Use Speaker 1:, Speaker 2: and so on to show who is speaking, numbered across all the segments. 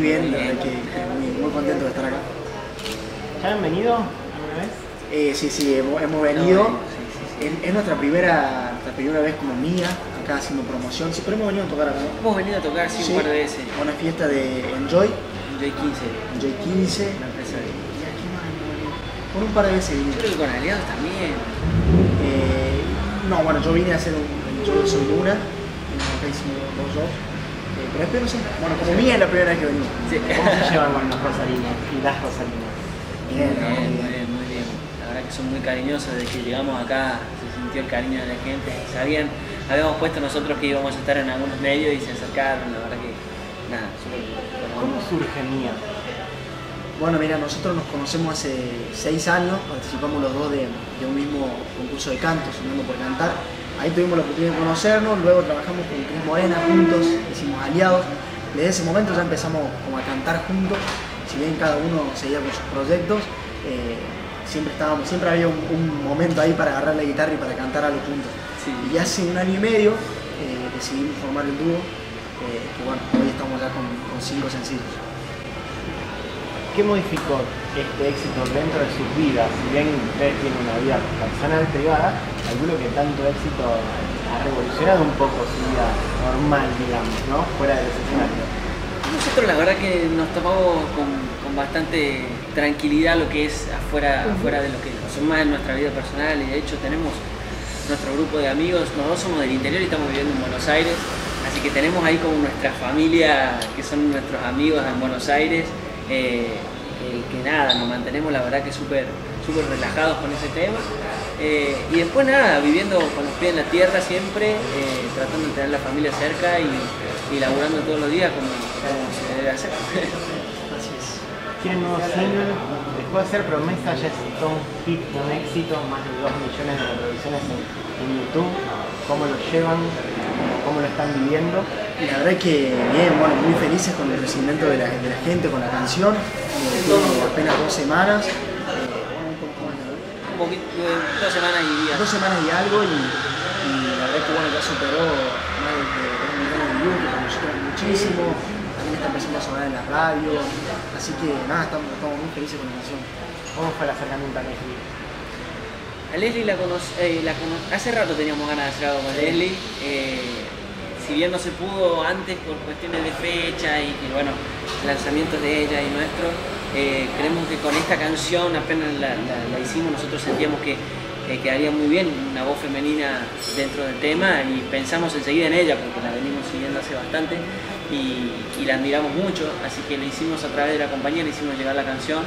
Speaker 1: bien, la verdad que muy, muy contento de estar acá.
Speaker 2: ¿Ya han venido alguna vez?
Speaker 1: Eh, sí, sí, hemos, hemos venido.
Speaker 3: No, sí, sí, sí.
Speaker 1: Es, es nuestra primera, nuestra primera vez como mía, acá haciendo promoción. Sí, pero hemos venido a tocar acá. ¿no?
Speaker 3: Hemos venido a tocar sí, un par de veces.
Speaker 1: Una fiesta de Enjoy,
Speaker 3: Enjoy 15,
Speaker 1: Enjoy 15.
Speaker 3: la empresa de...
Speaker 1: Por un par de veces vine.
Speaker 3: Creo que con aliados también.
Speaker 1: Eh, no, bueno, yo vine a hacer un, show de Soy Luna, y acá hicimos dos shows. Pero después no sé, bueno, como mía es la primera vez que venimos.
Speaker 3: Sí.
Speaker 2: ¿Cómo se llevan con los rosarinos y las rosarinas?
Speaker 1: Bien,
Speaker 3: bien, muy
Speaker 1: bien.
Speaker 3: muy bien. La verdad que son muy cariñosos desde que llegamos acá, se sintió el cariño de la gente. Sabían, habíamos puesto nosotros que íbamos a estar en algunos medios y se acercaron, la verdad que nada, súper súper
Speaker 2: ¿Cómo surge Mía?
Speaker 1: Bueno, mira, nosotros nos conocemos hace seis años, participamos los dos de, de un mismo concurso de canto, Sonando por Cantar. Ahí tuvimos la oportunidad de conocernos, luego trabajamos con Cris Morena juntos, hicimos aliados. Desde ese momento ya empezamos como a cantar juntos, si bien cada uno seguía con sus proyectos, eh, siempre, estábamos, siempre había un, un momento ahí para agarrar la guitarra y para cantar algo juntos.
Speaker 3: Sí.
Speaker 1: Y hace un año y medio eh, decidimos formar el dúo, eh, que bueno, hoy estamos ya con, con cinco sencillos.
Speaker 2: ¿Qué modificó este éxito dentro de sus vidas? Si bien ustedes tienen una vida personal privada, calculo que tanto éxito ha revolucionado un poco su vida normal, digamos, ¿no? Fuera del escenario.
Speaker 3: Nosotros la verdad que nos tomamos con, con bastante tranquilidad lo que es afuera, afuera de lo que son más en nuestra vida personal y de hecho tenemos nuestro grupo de amigos, nosotros somos del interior y estamos viviendo en Buenos Aires, así que tenemos ahí como nuestra familia que son nuestros amigos en Buenos Aires, eh, que, que nada, nos mantenemos la verdad que súper súper relajados con ese tema. Eh, y después nada, viviendo con los pies en la tierra siempre, eh, tratando de tener la familia cerca y, y laburando todos los días como, como se debe hacer.
Speaker 1: Así es.
Speaker 2: Tienen nuevo single, después de hacer promesa ya es todo un hit, un éxito, más de 2 millones de reproducciones en, en YouTube. ¿Cómo lo llevan? ¿Cómo lo están viviendo?
Speaker 1: Y La verdad es que bien, bueno, muy felices con el recibimiento de la, de la gente, con la canción. Eh, tiene apenas dos semanas. eh, bueno, un poco más, ¿no?
Speaker 3: Un poquito, eh, dos semanas y días.
Speaker 1: Dos semanas y algo y, y la verdad es que bueno, ya superó más de dos millones de views, que es muchísimo. También está empezando a sonar en la radio. Así que nada, estamos, estamos muy felices con la canción.
Speaker 2: ¿Cómo fue el acercamiento a Leslie?
Speaker 3: A Leslie la conocí, la cono- hace rato teníamos ganas de hacer algo con Leslie. eh, si bien no se pudo antes por cuestiones de fecha y que bueno, lanzamientos de ella y nuestro, eh, creemos que con esta canción apenas la, la- hicimos, nosotros sentíamos que eh, quedaría muy bien una voz femenina dentro del tema y pensamos enseguida en ella porque la venimos siguiendo hace bastante y, la admiramos mucho, así que le hicimos a través de la compañía, le hicimos llegar la canción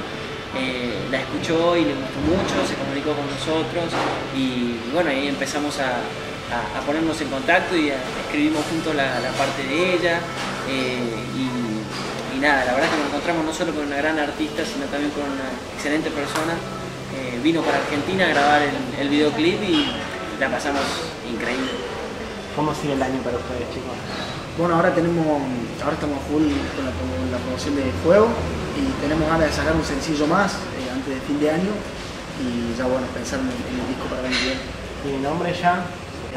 Speaker 3: eh, la escuchó y le gustó mucho, se comunicó con nosotros y bueno, ahí empezamos a, a- ponernos en contacto y escribimos juntos la, parte de ella y, y nada, la verdad que nos encontramos no solo con una gran artista, sino también con una excelente persona. Eh, vino para Argentina a grabar el, el videoclip y la pasamos increíble.
Speaker 2: ¿Cómo sigue el año para ustedes, chicos?
Speaker 1: Bueno, ahora tenemos, ahora estamos full con la, con la promoción de Fuego y tenemos ganas de sacar un sencillo más eh, antes de fin de año y ya bueno, pensar en, en el disco para el año que viene.
Speaker 2: ¿Tiene nombre ya?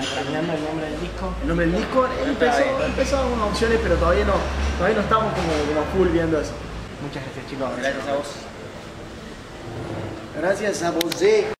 Speaker 2: ¿Están terminando el nombre del disco?
Speaker 1: El nombre del disco empezó, empezó algunas opciones, pero todavía no, todavía no estamos como, como full viendo eso.
Speaker 2: Muchas gracias, chicos.
Speaker 3: Gracias a vos.
Speaker 1: Gracias a vos.